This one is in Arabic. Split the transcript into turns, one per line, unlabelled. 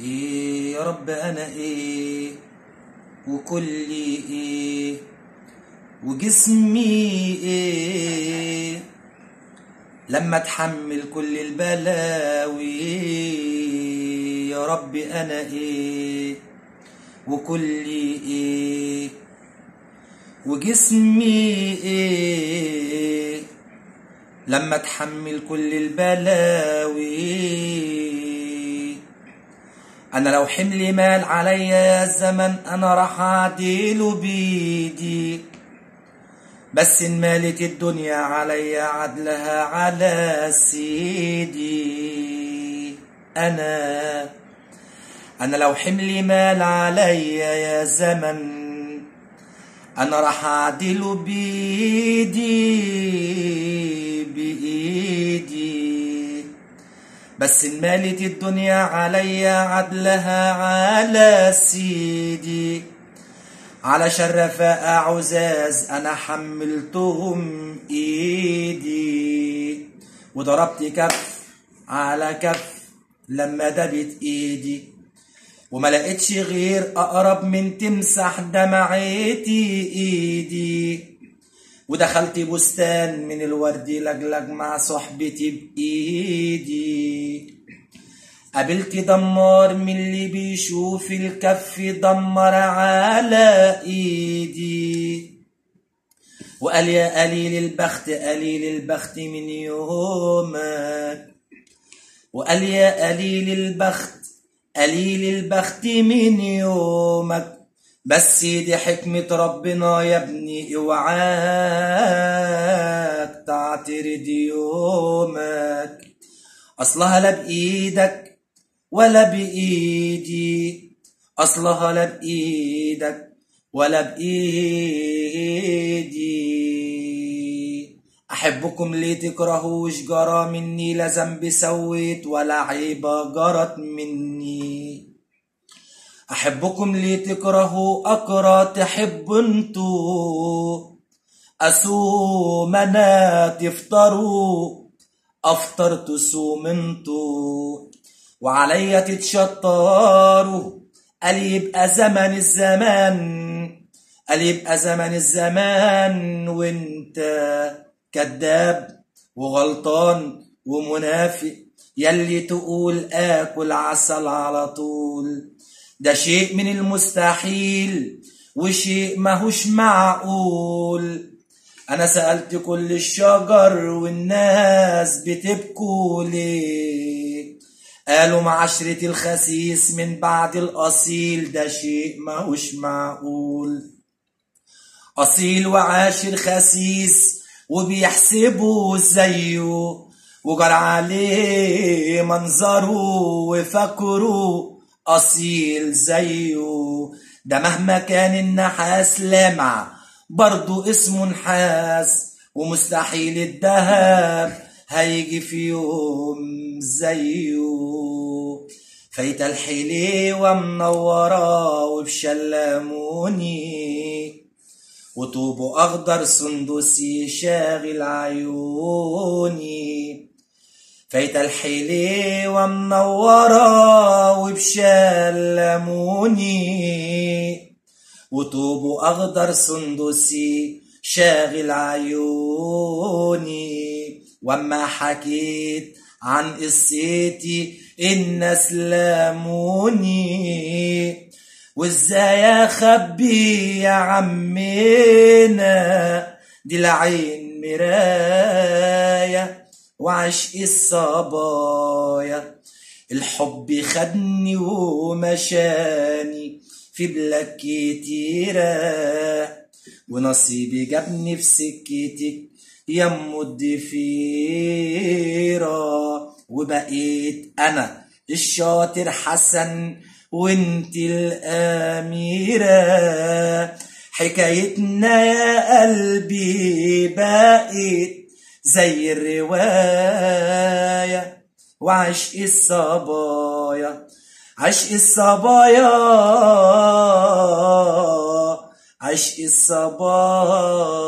إيه يا رب أنا إيه وكلي إيه وجسمي إيه لما اتحمل كل البلاوي يا رب أنا إيه وكلي إيه وجسمي إيه لما اتحمل كل البلاوي أنا لو حملي مال عليا يا زمن أنا راح اعديله بايدي بس إن مالت الدنيا عليا عدلها على سيدي. أنا أنا لو حملي مال عليا يا زمن أنا راح اعدله بايدي بإيدي. بس ان مالت الدنيا عليا عدلها على سيدي. على شرفاء عزاز أنا حملتهم إيدي. وضربت كف على كف لما دبت إيدي. وما لقيتش غير أقرب من تمسح دمعتي إيدي. ودخلت بستان من الورد لجلج مع صحبتي بإيدي. قابلت دمار من اللي بيشوف الكف دمر على إيدي. وقال يا قليل البخت قليل البخت من يومك. وقال يا قليل البخت قليل البخت من يومك. بس دي حكمة ربنا يا ابني إوعاك تعترض يومك. أصلها لا بإيدك ولا بإيدي. أصلها لا بإيدك ولا بإيدي. أحبكم ليه تكرهوش جرى مني لا ذنب سويت ولا عيبة جرت مني. أحبكم ليه تكرهوا اكره تحبوا أنتوا أصوم أنا تفطروا افطر تصوم أنتوا وعليا تتشطروا قال يبقى زمن الزمان. قال يبقى زمن الزمان وانت كذاب وغلطان ومنافق. يلي تقول آكل عسل على طول. ده شيء من المستحيل وشيء ماهوش معقول. أنا سألت كل الشجر والناس بتبكوا ليه؟ قالوا معاشرة الخسيس من بعد الأصيل ده شيء ماهوش معقول. أصيل وعاشر خسيس وبيحسبوا زيه وجر عليه منظره وفكروا أصيل زيه ده مهما كان النحاس لامع برضو اسمه نحاس ومستحيل الذهب هيجي في يوم زيه فايت الحليوة منورة وبشلموني وطوبه أخضر سندسي شاغل عيوني. فايت الحليوة منورة وبشلموني. وطوبه أخضر سندسي شاغل عيوني وما حكيت عن قصتي الناس لاموني وازاي اخبي يا عمنا دي العين مرايه وعشق الصبايا الحب خدني ومشاني في بلاد كتيرة ونصيبي جابني في سكتك يم الضفيرة وبقيت أنا الشاطر حسن وإنت الأميرة. حكايتنا يا قلبي بقت زي الرواية. وعشق الصبايا عشق الصبايا عشق الصبايا.